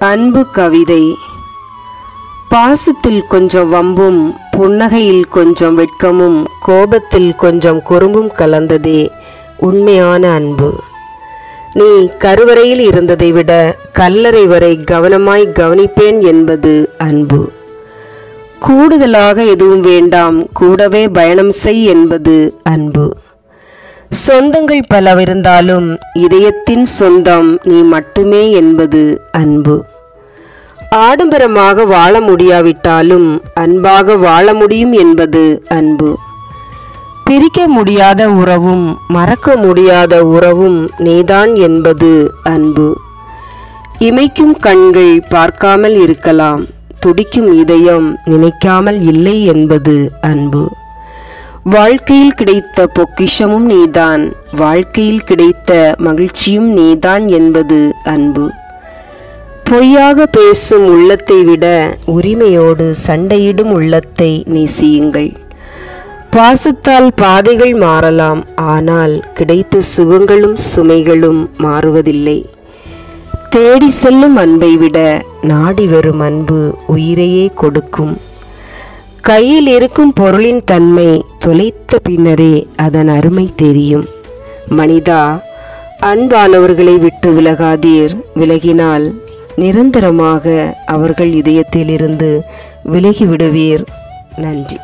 அன்பு கவிதை. பாசத்தில் கொஞ்சம் வம்பும் புன்னகையில் கொஞ்சம் வெட்கமும் கோபத்தில் கொஞ்சம் குறும்பும் கலந்ததே உண்மையான அன்பு. நீ கருவறையில் இருந்ததை விட கல்லறை வரை கவனமாய் கவனிப்பேன் என்பது அன்பு. கூடுதலாக எதுவும் வேண்டாம் கூடவே பயணம் செய் என்பது அன்பு. சொந்தங்கள் பலவிருந்தாலும் இதயத்தின் சொந்தம் நீ மட்டுமே என்பது அன்பு. ஆடம்பரமாக வாழ முடியாவிட்டாலும் அன்பாக வாழ முடியும் என்பது அன்பு. பிரிக்க முடியாத உறவும் மறக்க முடியாத உறவும் நீதான் என்பது அன்பு. இமைக்கும் கண்கள் பார்க்காமல் இருக்கலாம் துடிக்கும் இதயம் நினைக்காமல் இல்லை என்பது அன்பு. வாழ்க்கையில் கிடைத்த பொக்கிஷமும் நீதான் வாழ்க்கையில் கிடைத்த மகிழ்ச்சியும் நீதான் என்பது அன்பு. பொய்யாக பேசும் உள்ளத்தை விட உரிமையோடு சண்டையிடும் உள்ளத்தை நேசியுங்கள். பாசத்தால் பாதைகள் மாறலாம் ஆனால் கிடைத்த சுகங்களும் சுமைகளும் மாறுவதில்லை. தேடி செல்லும் அன்பை விட நாடி வரும் அன்பு உயிரையே கொடுக்கும். கையில் இருக்கும் பொருளின் தன்மை தொலைத்த பின்னரே அதன் அருமை தெரியும். மனிதா அன்பானவர்களை விட்டு விலகாதீர். விலகினால் நிரந்தரமாக அவர்கள் இதயத்திலிருந்து விலகிவிடுவீர். நன்றி.